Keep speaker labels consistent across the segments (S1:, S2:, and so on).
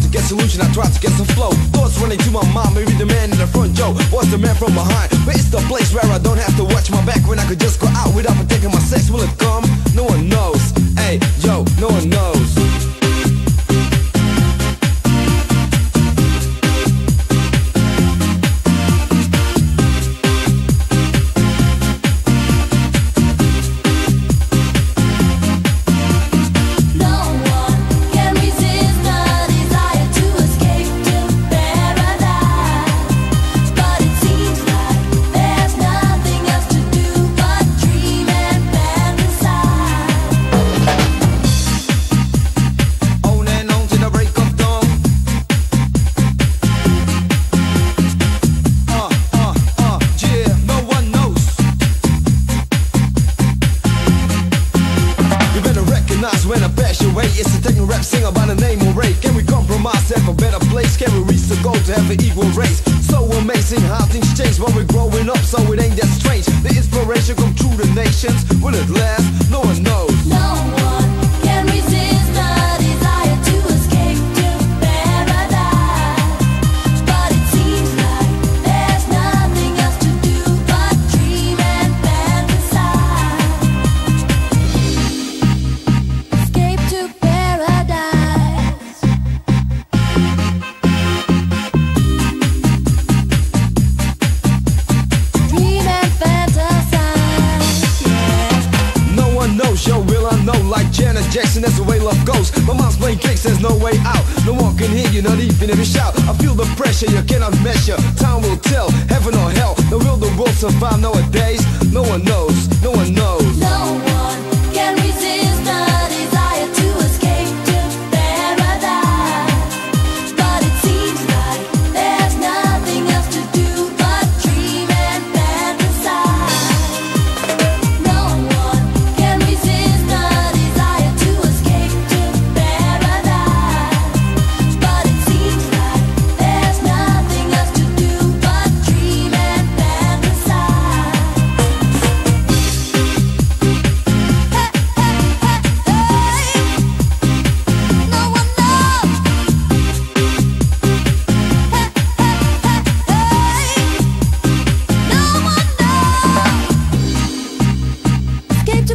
S1: to get solution, I try to get some flow. Thoughts running to my mind, maybe the man in the front Joe Was the man from behind? But it's the place where I don't have to watch singer by the name of Ray Can we compromise, have a better place? Can we reach the goal to have an equal race? So amazing how things change when we're growing up So it ain't that strange The inspiration come through the nations Will it last? No one knows
S2: Like
S1: Janet Jackson, that's the way love goes. My mind's playing tricks, there's no way out. No one can hear you, not even if you shout. I feel the pressure, you cannot measure. Time will tell, heaven or hell. Now will the world survive nowadays? No one knows, no one knows.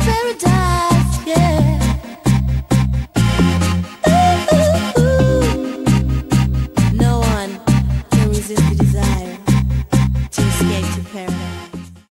S2: paradise.